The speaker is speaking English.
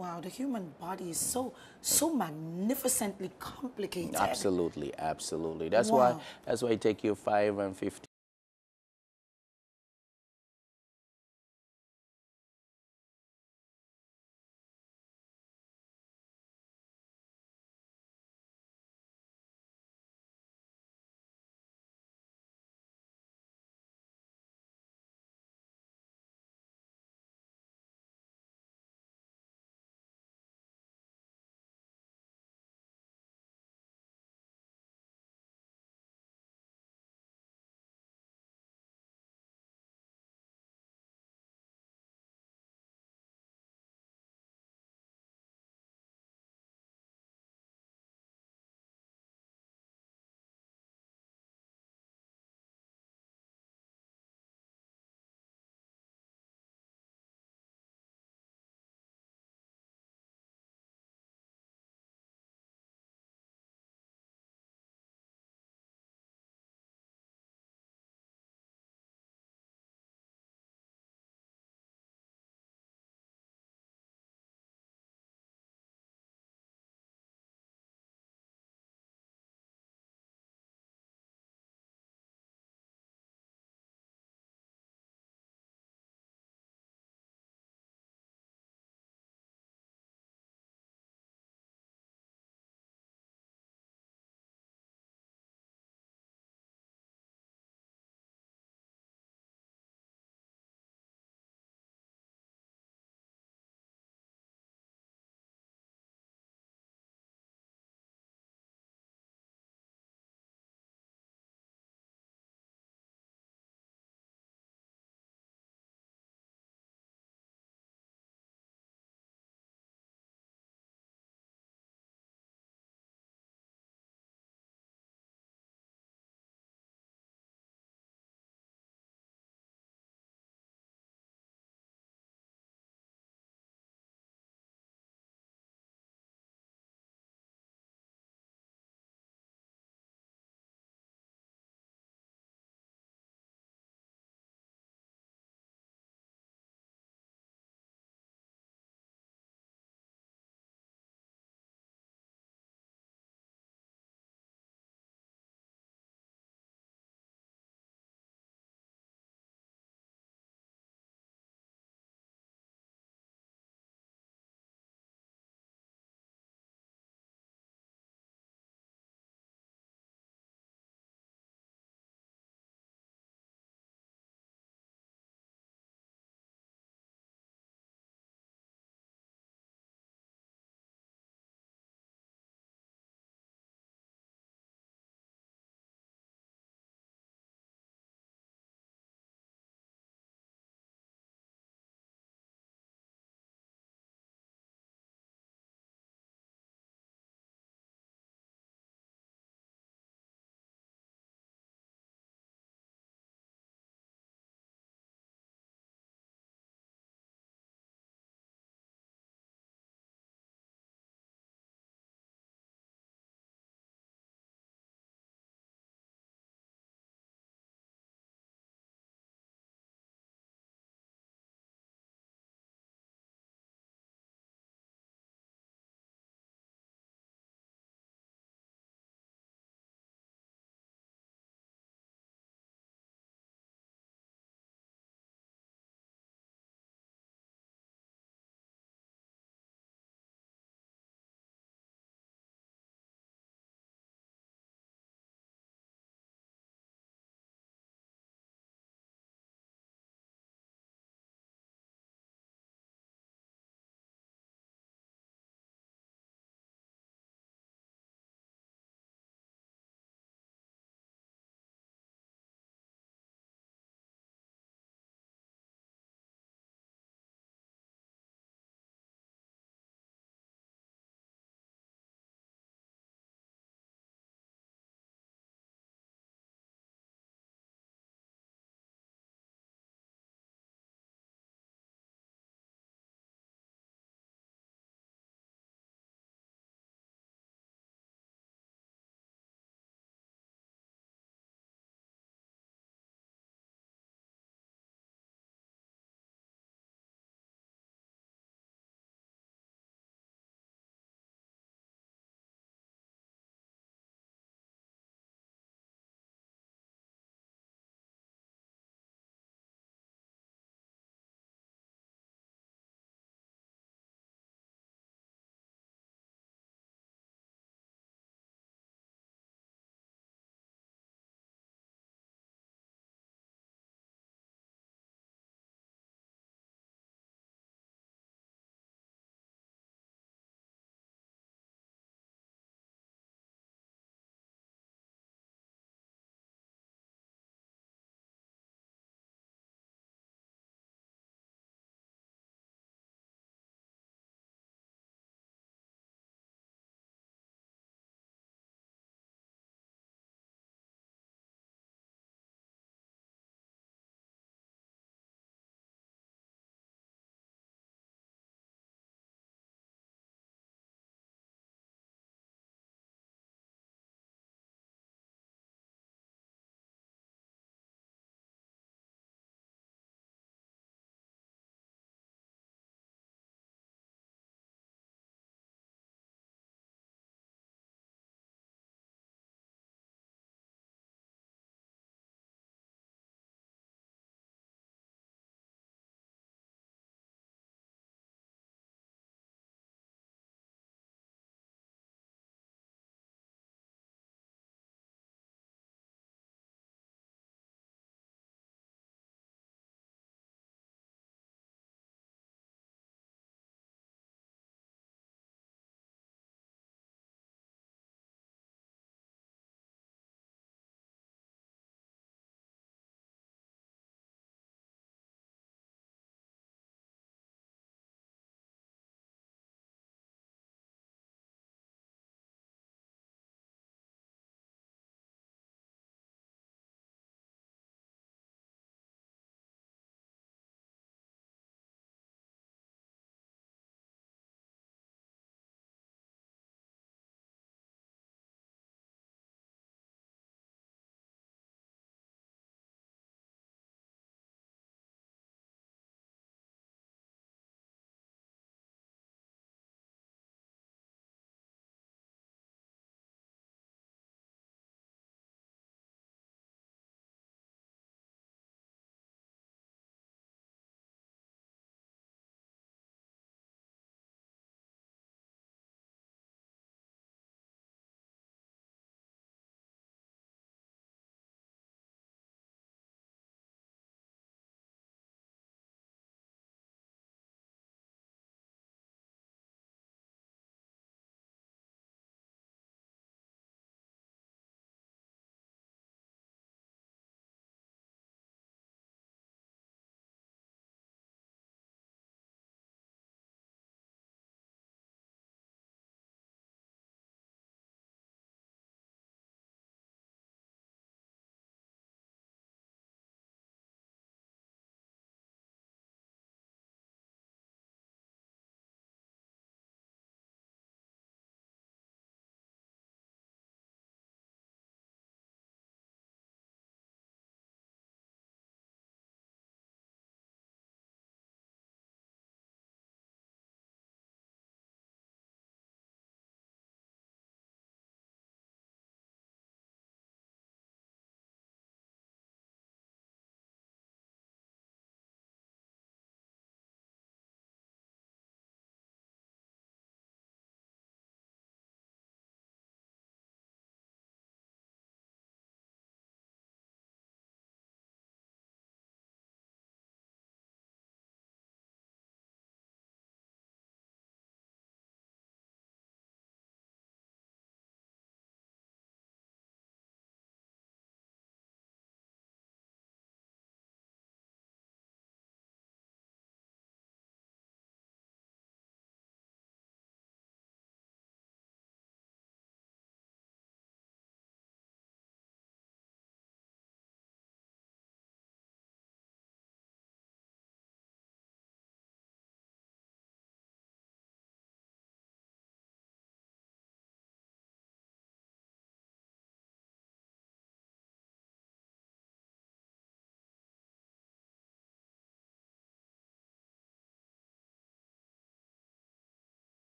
Wow, the human body is so so magnificently complicated. Absolutely, absolutely. That's Wow. why that's why it take you five and fifty.